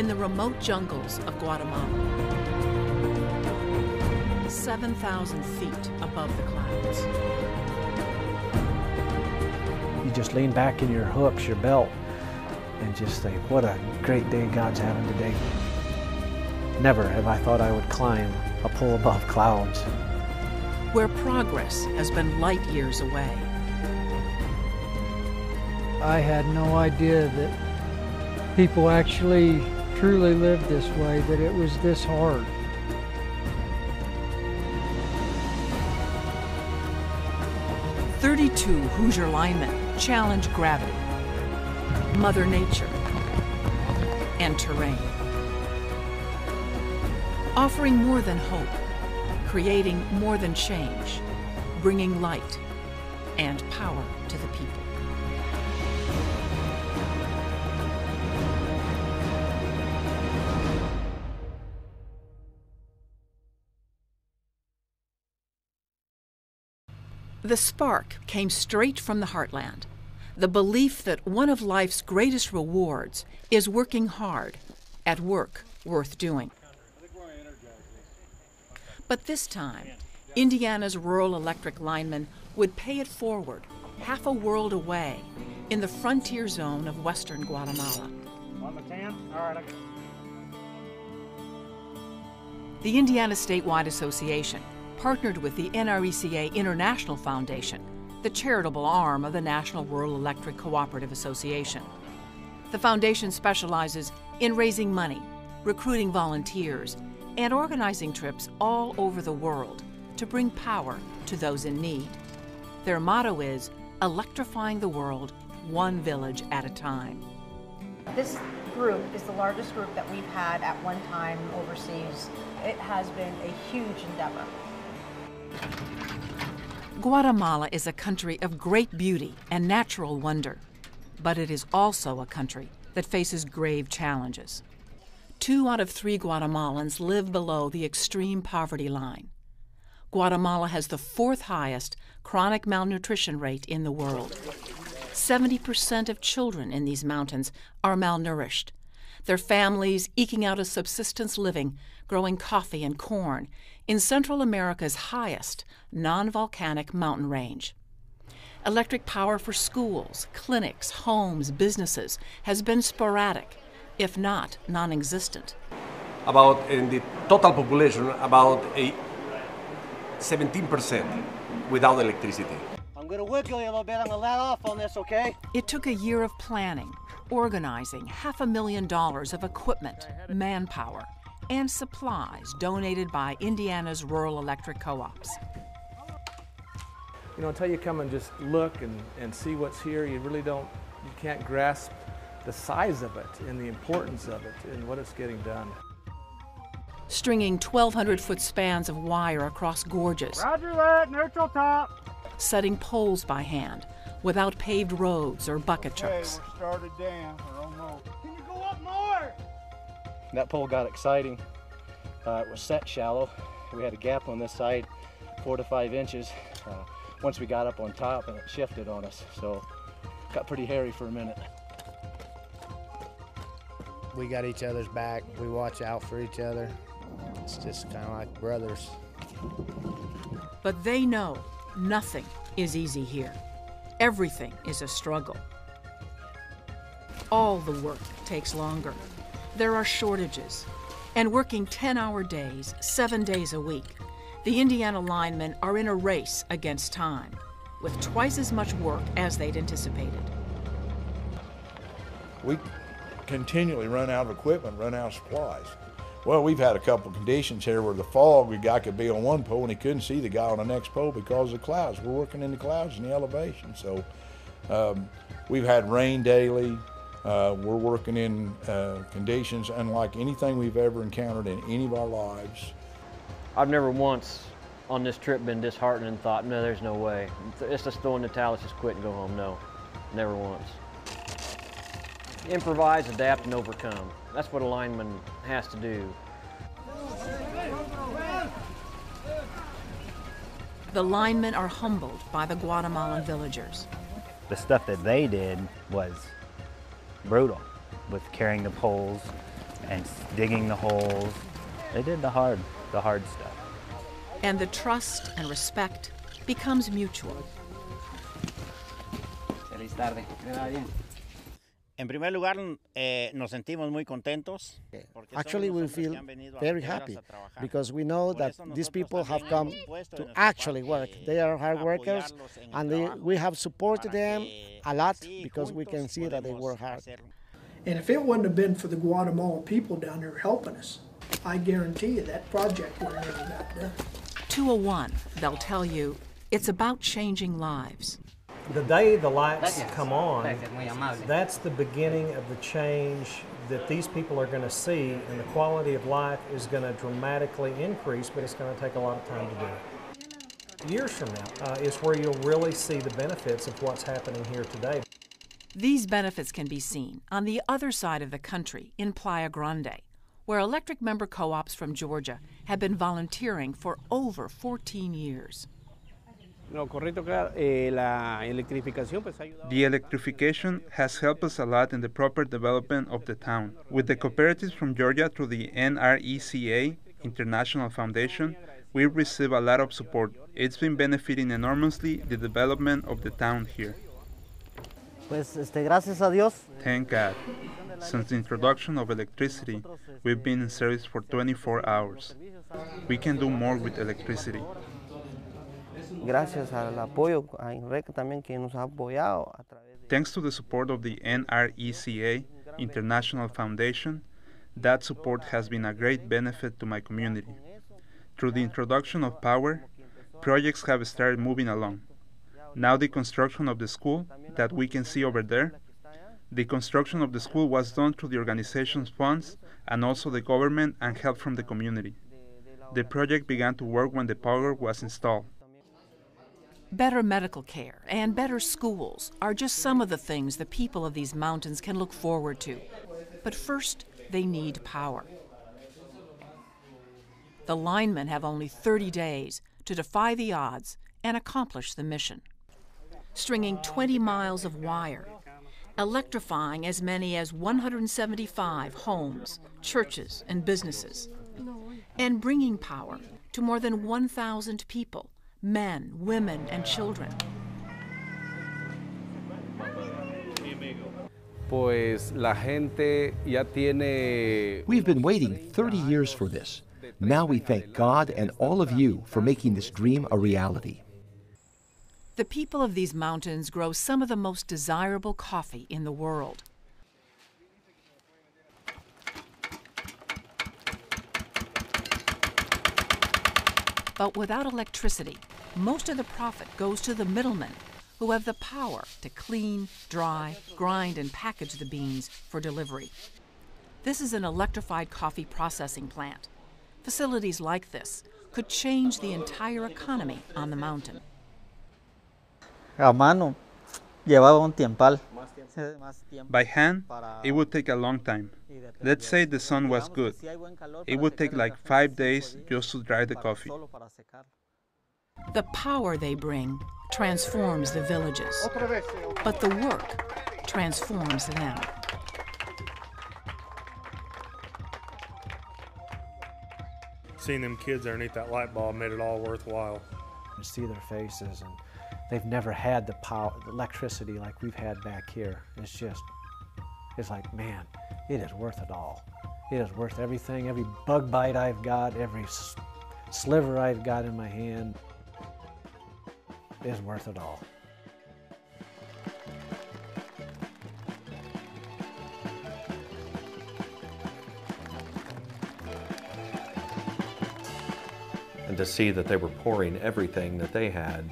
in the remote jungles of Guatemala. 7,000 feet above the clouds. You just lean back in your hooks, your belt, and just think, what a great day God's having today. Never have I thought I would climb a pole above clouds. Where progress has been light years away. I had no idea that people actually truly lived this way, that it was this hard. Thirty-two Hoosier linemen challenge gravity, Mother Nature, and terrain. Offering more than hope, creating more than change, bringing light and power to the people. The spark came straight from the heartland. The belief that one of life's greatest rewards is working hard at work worth doing. But this time, Indiana's rural electric linemen would pay it forward, half a world away, in the frontier zone of western Guatemala. On the 10? All right, okay. The Indiana Statewide Association partnered with the NRECA International Foundation, the charitable arm of the National Rural Electric Cooperative Association. The foundation specializes in raising money, recruiting volunteers, and organizing trips all over the world to bring power to those in need. Their motto is electrifying the world one village at a time. This group is the largest group that we've had at one time overseas. It has been a huge endeavor. Guatemala is a country of great beauty and natural wonder, but it is also a country that faces grave challenges. Two out of three Guatemalans live below the extreme poverty line. Guatemala has the fourth highest chronic malnutrition rate in the world. 70% of children in these mountains are malnourished, their families eking out a subsistence living growing coffee and corn in Central America's highest non volcanic mountain range. Electric power for schools, clinics, homes, businesses has been sporadic, if not non existent. About in the total population, about a 17% without electricity. I'm gonna wiggle you a little bit. I'm gonna let off on this, okay? It took a year of planning, organizing half a million dollars of equipment, manpower, and supplies donated by Indiana's rural electric co ops. You know, until you come and just look and, and see what's here, you really don't, you can't grasp the size of it and the importance of it and what it's getting done. Stringing 1,200 foot spans of wire across gorges, Roger that, neutral top. setting poles by hand without paved roads or bucket trucks. we're started down, or almost. Can you go up more? That pole got exciting. Uh, it was set shallow. We had a gap on this side, four to five inches. Uh, once we got up on top and it shifted on us, so got pretty hairy for a minute. we got each other's back. We watch out for each other. It's just kind of like brothers. But they know nothing is easy here. Everything is a struggle. All the work takes longer. There are shortages. And working 10 hour days, seven days a week, the Indiana linemen are in a race against time, with twice as much work as they'd anticipated. we continually run out of equipment, run out of supplies. Well, we've had a couple conditions here where the fog, the guy could be on one pole and he couldn't see the guy on the next pole because of the clouds. We're working in the clouds and the elevation. So um, we've had rain daily. Uh, we're working in uh, conditions unlike anything we've ever encountered in any of our lives. I've never once on this trip been disheartened and thought, no, there's no way. It's just throwing the towel, let's just quit and go home. No, never once. Improvise, adapt, and overcome. That's what a lineman has to do. The linemen are humbled by the Guatemalan villagers. The stuff that they did was brutal with carrying the poles and digging the holes. They did the hard, the hard stuff. And the trust and respect becomes mutual. Feliz tarde. En primer lugar, eh, nos sentimos muy contentos. Actually, we feel very happy because we know that these people have come to actually work. They are hard workers and they, we have supported them a lot because we can see that they work hard. And if it wouldn't have been for the Guatemalan people down there helping us, I guarantee you that project would have never got done. 201, they'll tell you, it's about changing lives. The day the lights come on, that's the beginning of the change that these people are going to see, and the quality of life is going to dramatically increase, but it's going to take a lot of time to do it. Years from now uh, is where you'll really see the benefits of what's happening here today. These benefits can be seen on the other side of the country in Playa Grande, where electric member co ops from Georgia have been volunteering for over 14 years. The electrification has helped us a lot in the proper development of the town. With the cooperatives from Georgia through the NRECA International Foundation, we receive a lot of support. It's been benefiting enormously the development of the town here. Pues este, gracias a Dios. Thank God. Since the introduction of electricity, we've been in service for 24 hours. We can do more with electricity. Gracias al apoyo a NRECA también que nos ha apoyado a través Thanks to the support of the NRECA International Foundation, that support has been a great benefit to my community. Through the introduction of power, projects have started moving along. Now the construction of the school that we can see over there, the construction of the school was done through the organization's funds and also the government and help from the community. The project began to work when the power was installed. Better medical care and better schools are just some of the things the people of these mountains can look forward to. But first, they need power. The linemen have only 30 days to defy the odds and accomplish the mission. Stringing 20 miles of wire, electrifying as many as 175 homes, churches, and businesses, and bringing power to more than 1,000 people men, women, and children. Pues la gente ya tiene... We've been waiting 30 years for this. Now we thank God and all of you for making this dream a reality. The people of these mountains grow some of the most desirable coffee in the world. But without electricity, most of the profit goes to the middlemen who have the power to clean, dry, grind, and package the beans for delivery. This is an electrified coffee processing plant. Facilities like this could change the entire economy on the mountain. A mano llevaba un tiempal. By hand, it would take a long time. Let's say the sun was good. It would take like five days just to dry the coffee. The power they bring transforms the villages, but the work transforms them. Seeing them kids underneath that light bulb made it all worthwhile. To see their faces, and they've never had the power, the electricity like we've had back here. It's just, it's like, man, it is worth it all. It is worth everything, every bug bite I've got, every sliver I've got in my hand is worth it all. And to see that they were pouring everything that they had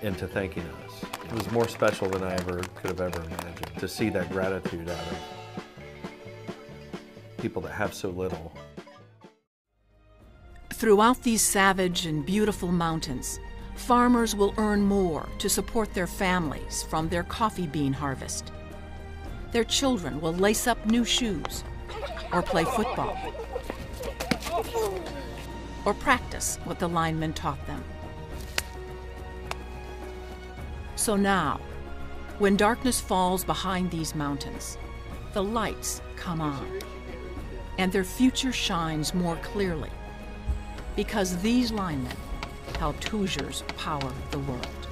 into thanking us. It was more special than I ever could have ever imagined to see that gratitude out of people that have so little. Throughout these savage and beautiful mountains, farmers will earn more to support their families from their coffee bean harvest. Their children will lace up new shoes, or play football, or practice what the linemen taught them. So now, when darkness falls behind these mountains, the lights come on. and their future shines more clearly because these linemen helped Hoosiers power the world.